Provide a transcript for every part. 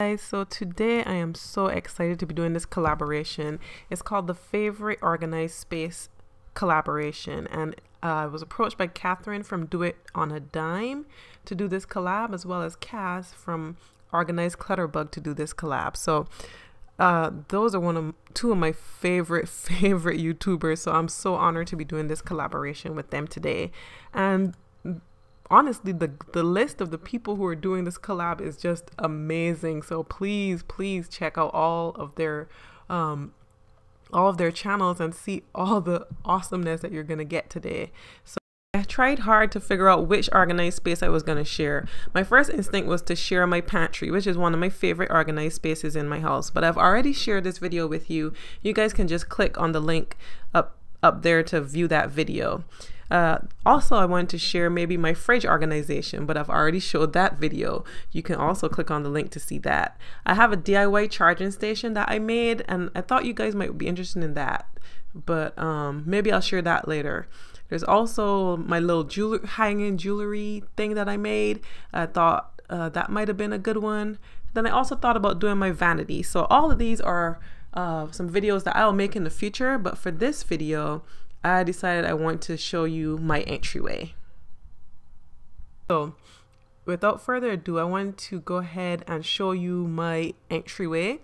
guys. So today i am so excited to be doing this collaboration. It's called the favorite organized space collaboration and uh, i was approached by catherine from do it on a dime to do this collab as well as cass from organized clutterbug to do this collab. So uh, those are one of two of my favorite favorite youtubers. So i'm so honored to be doing this collaboration with them today. And honestly the the list of the people who are doing this collab is just amazing so please please check out all of their um all of their channels and see all the awesomeness that you're gonna get today so I tried hard to figure out which organized space I was going to share. My first instinct was to share my pantry, which is one of my favorite organized spaces in my house. But I've already shared this video with you. You guys can just click on the link up up there to view that video. Uh, also, I wanted to share maybe my fridge organization, but I've already showed that video. You can also click on the link to see that. I have a DIY charging station that I made, and I thought you guys might be interested in that, but um, maybe I'll share that later. There's also my little jewelry, hanging jewelry thing that I made. I thought uh, that might have been a good one. Then I also thought about doing my vanity. So all of these are uh, some videos that I'll make in the future, but for this video, I decided I want to show you my entryway. So without further ado, I want to go ahead and show you my entryway.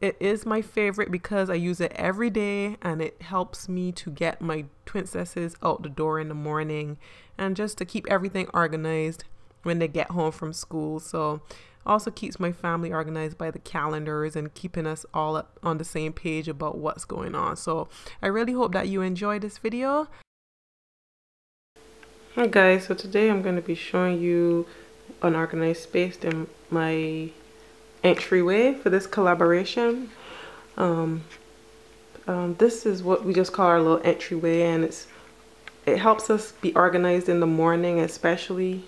It is my favorite because I use it every day and it helps me to get my twincesses out the door in the morning and just to keep everything organized when they get home from school. So also keeps my family organized by the calendars and keeping us all up on the same page about what's going on. So I really hope that you enjoy this video. Hi guys, so today I'm going to be showing you an organized space in my entryway for this collaboration. Um, um, this is what we just call our little entryway and it's it helps us be organized in the morning especially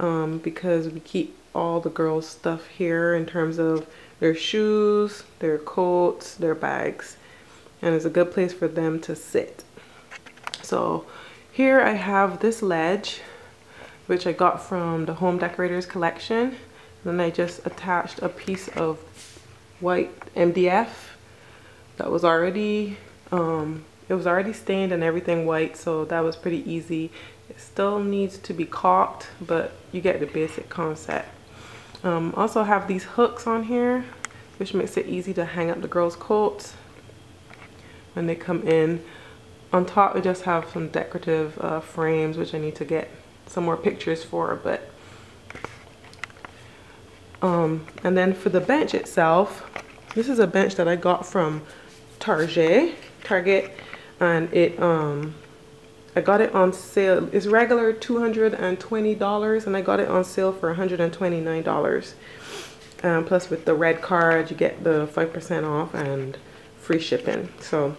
um, because we keep all the girls stuff here in terms of their shoes, their coats, their bags. And it's a good place for them to sit. So here I have this ledge, which I got from the Home Decorators collection. Then I just attached a piece of white MDF that was already, um, it was already stained and everything white. So that was pretty easy. It still needs to be caulked, but you get the basic concept. Um, also have these hooks on here, which makes it easy to hang up the girls' coats when they come in. On top, we just have some decorative uh, frames, which I need to get some more pictures for, but um, and then for the bench itself, this is a bench that I got from Target, Target, and it um, I got it on sale. It's regular $220 and I got it on sale for $129. Um, plus with the red card, you get the 5% off and free shipping. So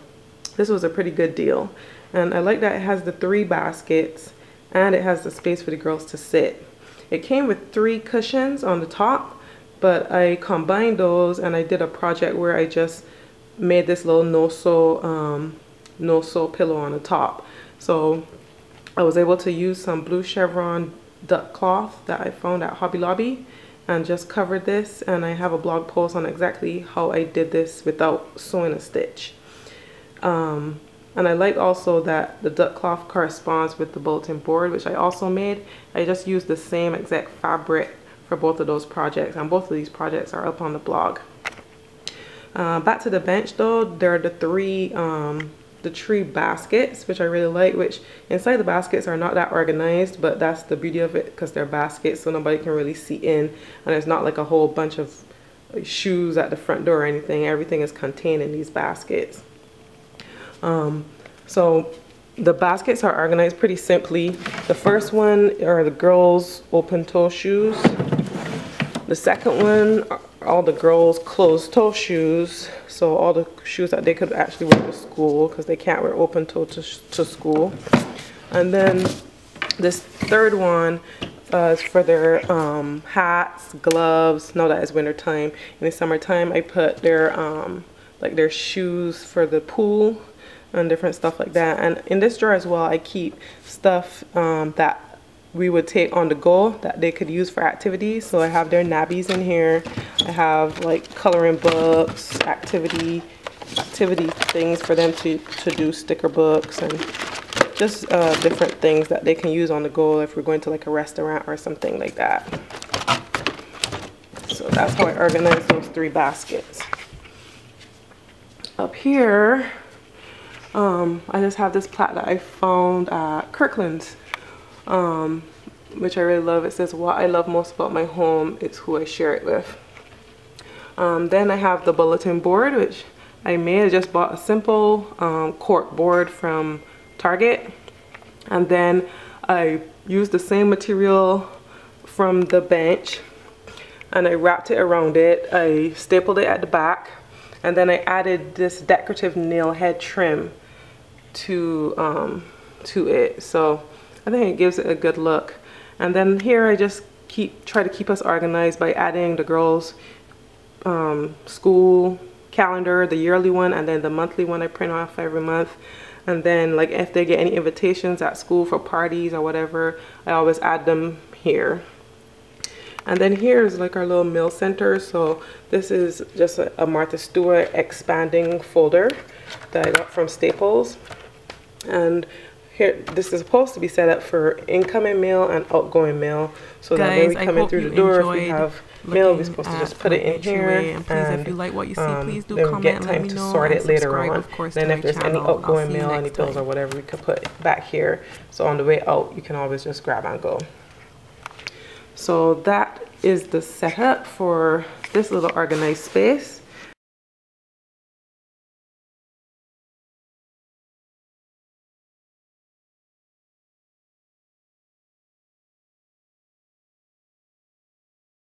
this was a pretty good deal. And I like that it has the three baskets and it has the space for the girls to sit. It came with three cushions on the top, but I combined those and I did a project where I just made this little no-sew um, no-sew pillow on the top. So I was able to use some blue chevron duck cloth that I found at Hobby Lobby and just covered this and I have a blog post on exactly how I did this without sewing a stitch. Um, and I like also that the duck cloth corresponds with the bulletin board which I also made. I just used the same exact fabric for both of those projects and both of these projects are up on the blog. Uh, back to the bench though, there are the three um, the tree baskets, which I really like, which inside the baskets are not that organized, but that's the beauty of it because they're baskets so nobody can really see in and it's not like a whole bunch of shoes at the front door or anything. Everything is contained in these baskets. Um, so the baskets are organized pretty simply. The first one are the girls' open toe shoes. The second one all the girls closed toe shoes. So all the shoes that they could actually wear to school because they can't wear open toe to, to school. And then this third one uh, is for their um, hats gloves now that it's winter time in the summertime I put their um, like their shoes for the pool and different stuff like that. And in this drawer as well I keep stuff um, that we would take on the go that they could use for activities. So I have their nabbies in here. I have like coloring books, activity, activity things for them to, to do sticker books and just uh, different things that they can use on the go if we're going to like a restaurant or something like that. So that's how I organize those three baskets. Up here, um, I just have this plaque that I found at Kirkland's um, which I really love. It says, what I love most about my home is who I share it with. Um, then I have the bulletin board, which I may have just bought a simple um, cork board from Target. And then I used the same material from the bench and I wrapped it around it. I stapled it at the back and then I added this decorative nail head trim to um, to it. So I think it gives it a good look. And then here I just keep try to keep us organized by adding the girls um, school calendar, the yearly one, and then the monthly one I print off every month. And then like if they get any invitations at school for parties or whatever, I always add them here. And then here is like our little mail center. So this is just a, a Martha Stewart expanding folder that I got from Staples. And here this is supposed to be set up for incoming mail and outgoing mail. So Guys, that when we come in through the door if we have mail we're supposed to just put it in here and please and, if you like what you see um, please do comment get time to sort it later on. of course then if there's channel. any outgoing mail any bills or whatever we could put back here. So on the way out you can always just grab and go. So that is the setup for this little organized space